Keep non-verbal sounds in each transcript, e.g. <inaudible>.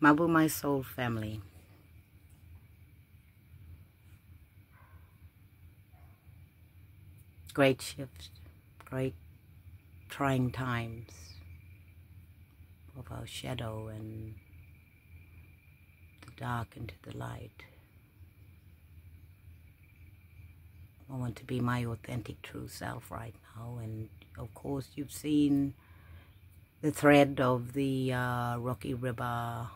Mabu My Soul family. Great shifts, great trying times of our shadow and the dark into the light. I want to be my authentic true self right now and of course you've seen the thread of the uh, Rocky River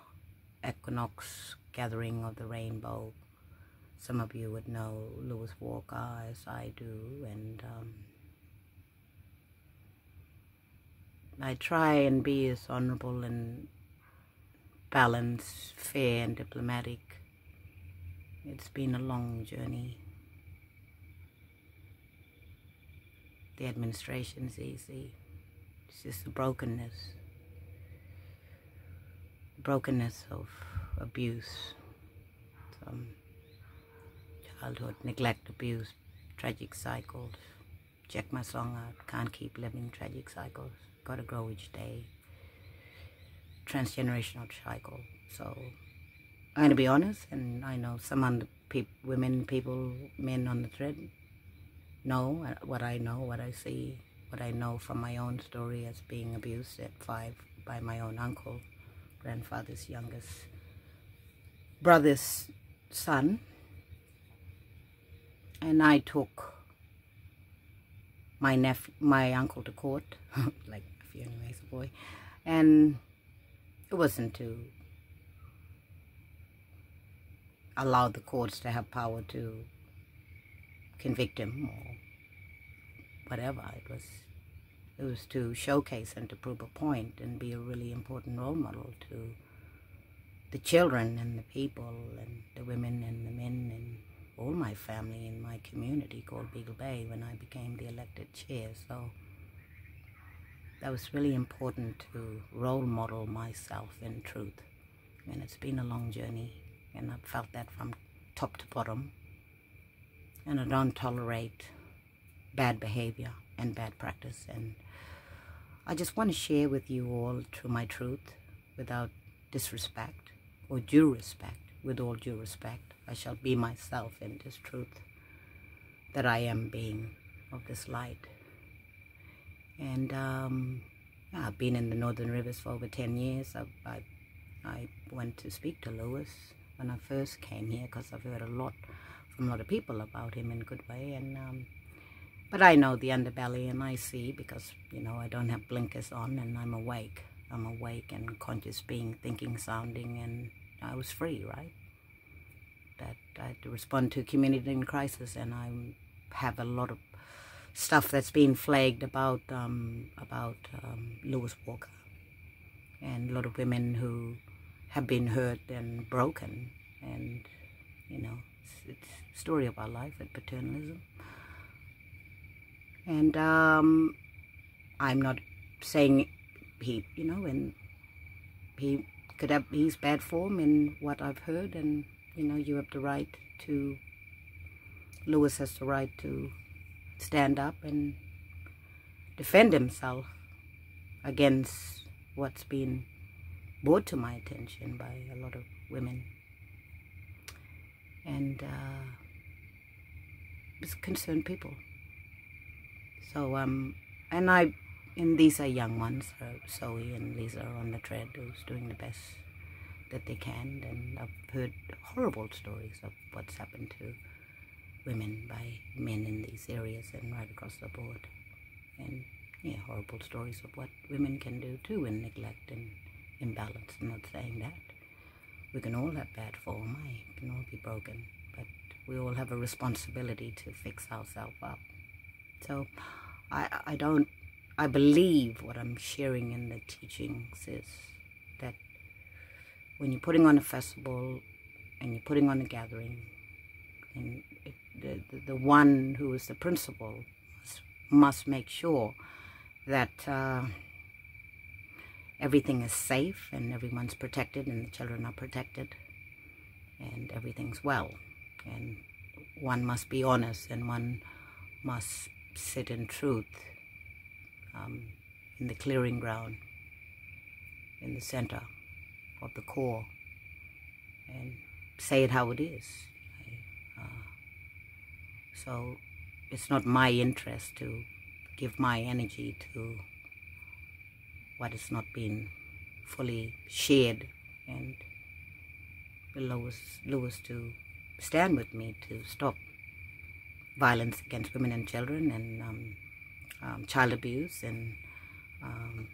equinox gathering of the rainbow. Some of you would know Lewis Walker as I do and um, I try and be as honorable and balanced, fair and diplomatic. It's been a long journey. The administration's easy. It's just the brokenness. Brokenness of abuse. Childhood neglect, abuse, tragic cycles. Check my song out. Can't keep living tragic cycles gotta grow each day. Transgenerational cycle. So I'm gonna be honest, and I know some of the pe women, people, men on the thread know what I know, what I see, what I know from my own story as being abused at five by my own uncle, grandfather's youngest brother's son. And I took my nephew, my uncle to court, <laughs> like nephew anyways, a boy. And it wasn't to allow the courts to have power to convict him or whatever. It was it was to showcase and to prove a point and be a really important role model to the children and the people and the women and the men and all my family in my community called Beagle Bay when I became the elected chair. So that was really important to role model myself in truth. And it's been a long journey, and I've felt that from top to bottom. And I don't tolerate bad behavior and bad practice. And I just want to share with you all through my truth without disrespect or due respect, with all due respect. I shall be myself in this truth that I am being of this light. And um, yeah, I've been in the Northern Rivers for over 10 years. I, I, I went to speak to Lewis when I first came here because I've heard a lot from a lot of people about him in a good way. And um, But I know the underbelly and I see because, you know, I don't have blinkers on and I'm awake. I'm awake and conscious being, thinking, sounding, and I was free, right? That I had to respond to community in crisis and I have a lot of stuff that's been flagged about um, about um, Lewis Walker and a lot of women who have been hurt and broken and you know it's, it's story of our life at paternalism and um, I'm not saying he you know and he could have he's bad form in what I've heard and you know you have the right to Lewis has the right to stand up and defend himself against what's been brought to my attention by a lot of women. And uh, concerned people. So, um, and I, and these are young ones, uh, Zoe and Lisa are on the tread who's doing the best that they can. And I've heard horrible stories of what's happened to women by men in these areas and right across the board. And yeah, horrible stories of what women can do too in neglect and imbalance. I'm not saying that. We can all have bad form. I can all be broken. But we all have a responsibility to fix ourselves up. So I, I don't, I believe what I'm sharing in the teachings is that when you're putting on a festival and you're putting on a gathering, and it the, the, the one who is the principal must make sure that uh, everything is safe and everyone's protected and the children are protected and everything's well. And one must be honest and one must sit in truth um, in the clearing ground, in the center of the core and say it how it is. Uh, so it's not my interest to give my energy to what is not being fully shared and Lewis, Lewis to stand with me to stop violence against women and children and um, um, child abuse and um,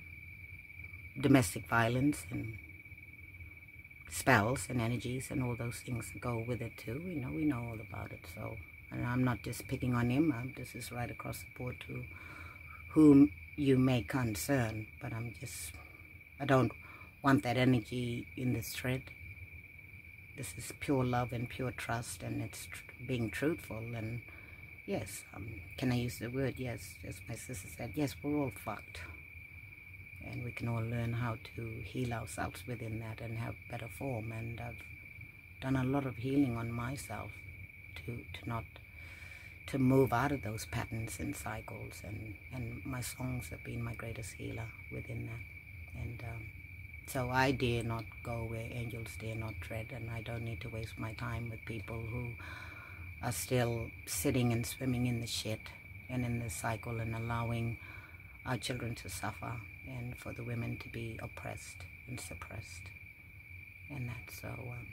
domestic violence and spells and energies and all those things go with it too. We know we know all about it. So, and I'm not just picking on him. I'm, this is right across the board to whom you may concern. But I'm just, I don't want that energy in this thread. This is pure love and pure trust, and it's tr being truthful. And yes, um, can I use the word? Yes, as my sister said, yes, we're all fucked. And we can all learn how to heal ourselves within that and have better form. And I've done a lot of healing on myself to to not to move out of those patterns and cycles. And and my songs have been my greatest healer within that. And um, so I dare not go where angels dare not tread. And I don't need to waste my time with people who are still sitting and swimming in the shit and in the cycle and allowing our children to suffer and for the women to be oppressed and suppressed. And that's so um,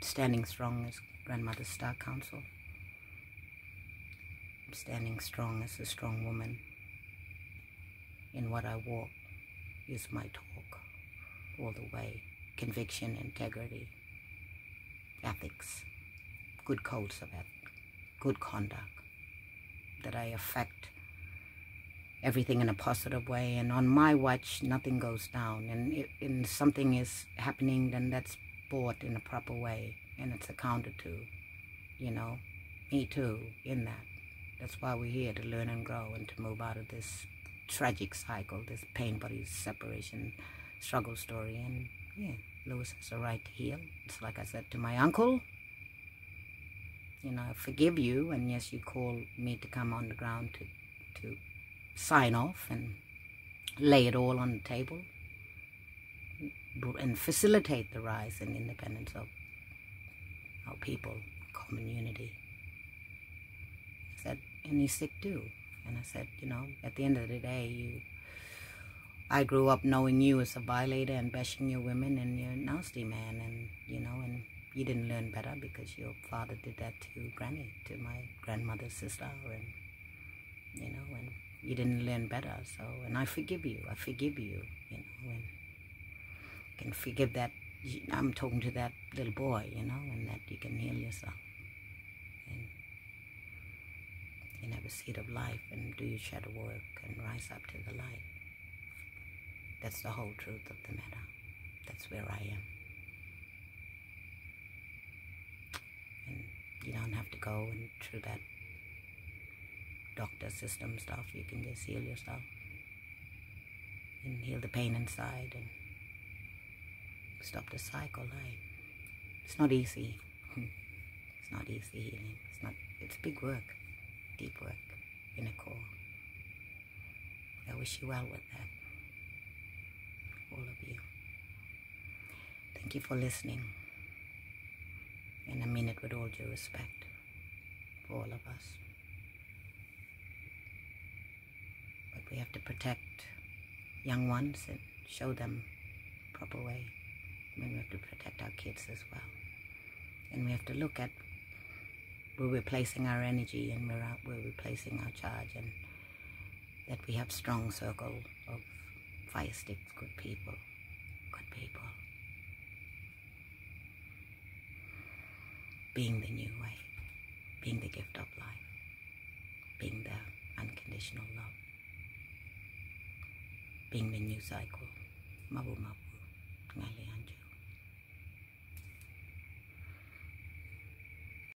standing strong as Grandmother Star Council. I'm standing strong as a strong woman. In what I walk is my talk all the way. Conviction, integrity, ethics, good codes of ethics, good conduct that I affect everything in a positive way. And on my watch, nothing goes down. And if something is happening, then that's bought in a proper way and it's accounted to, you know, me too, in that. That's why we're here to learn and grow and to move out of this tragic cycle, this pain body separation struggle story. And yeah, Lewis has a right to heal. It's like I said to my uncle, you know, forgive you. And yes, you call me to come on the ground to, to sign off and lay it all on the table and facilitate the rise and independence of our people, common unity. I said, and he's sick too. And I said, you know, at the end of the day, you, I grew up knowing you as a violator and bashing your women and you're a nasty man and, you know, you didn't learn better because your father did that to Granny, to my grandmother's sister and, you know, and you didn't learn better. So, and I forgive you. I forgive you. You know, and can forgive that. I'm talking to that little boy, you know, and that you can heal yourself. And you have a seed of life and do your shadow work and rise up to the light. That's the whole truth of the matter. That's where I am. And you don't have to go and through that doctor system stuff. You can just heal yourself and heal the pain inside and stop the cycle. Right? It's not easy. <laughs> It's not easy healing. It's not. It's big work, deep work in a core. I wish you well with that, all of you. Thank you for listening. And I mean it with all due respect for all of us. But we have to protect young ones and show them proper way. And we have to protect our kids as well. And we have to look at where we're placing our energy and where we're placing our charge and that we have strong circle of fire sticks, good people, good people. Being the new way, being the gift of life, being the unconditional love being the new cycle. Mabu mabu.